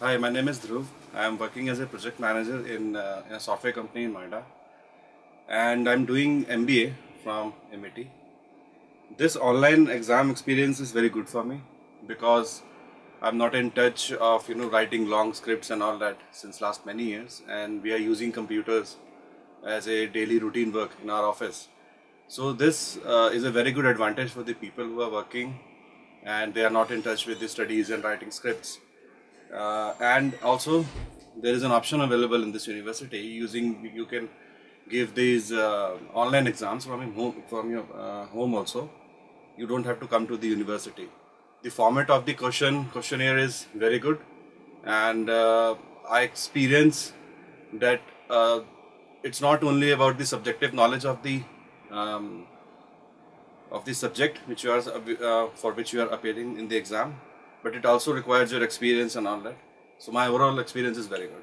Hi, my name is Dhruv. I am working as a project manager in, uh, in a software company in Noida, and I'm doing MBA from Amity. This online exam experience is very good for me because I'm not in touch of you know writing long scripts and all that since last many years, and we are using computers as a daily routine work in our office. So this uh, is a very good advantage for the people who are working and they are not in touch with the studies and writing scripts. Uh, and also there is an option available in this university using you can give these uh, online exams from your home from your uh, home also. You don't have to come to the university. The format of the question questionnaire is very good. And uh, i experience that uh, it's not only about the subjective knowledge of the um, of the subject which you are uh, for which you are appearing in the exam but it also requires your experience and all that. So my overall experience is very good